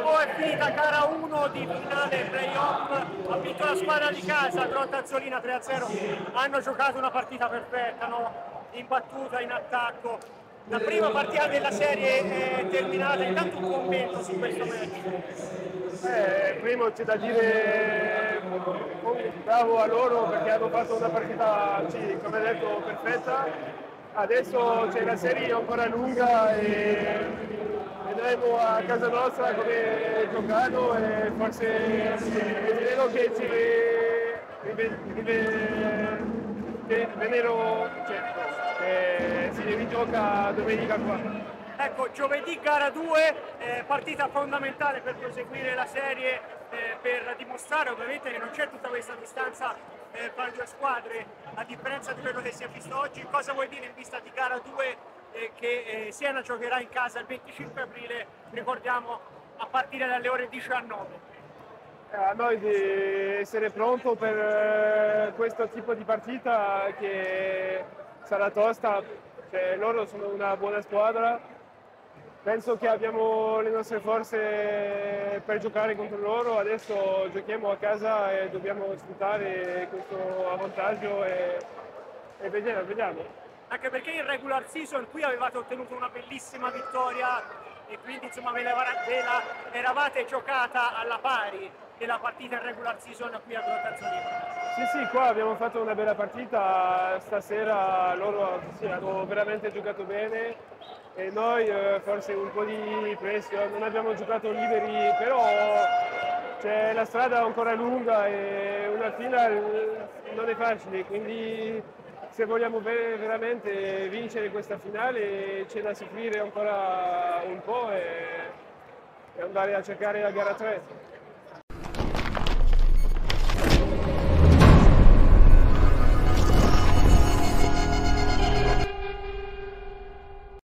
dicevo è finita gara 1 di finale playoff, ha vinto la squadra di casa, Grotta Azzolina 3-0, hanno giocato una partita perfetta, no? imbattuta in attacco. La prima partita della serie è terminata, intanto un commento su questo match. Eh, primo c'è da dire bravo a loro perché hanno fatto una partita, sì, come detto, perfetta. Adesso c'è la serie ancora lunga e vedremo a casa nostra come giocano e forse spero che ci vennero, cioè, si rigioca domenica qua. Ecco, giovedì gara 2, eh, partita fondamentale per proseguire la serie, eh, per dimostrare ovviamente che non c'è tutta questa distanza eh, tra le due squadre, a differenza di quello che si è visto oggi. Cosa vuoi dire in vista di gara 2 eh, che eh, Siena giocherà in casa il 25 aprile, ricordiamo, a partire dalle ore 19? Eh, a noi di essere pronto per questo tipo di partita che sarà tosta, cioè, loro sono una buona squadra, penso che abbiamo le nostre forze per giocare contro loro, adesso giochiamo a casa e dobbiamo sfruttare questo avvantaggio e, e vediamo, vediamo. Anche perché in regular season qui avevate ottenuto una bellissima vittoria e quindi insomma ve la, ve la eravate giocata alla pari della partita in regular season qui a Grottazzolino. Sì, sì, qua abbiamo fatto una bella partita, stasera loro sì, hanno veramente giocato bene e noi eh, forse un po' di pressio, non abbiamo giocato liberi, però cioè, la strada è ancora lunga e una finale non è facile, quindi se vogliamo veramente vincere questa finale c'è da soffrire ancora un po' e, e andare a cercare la gara 3.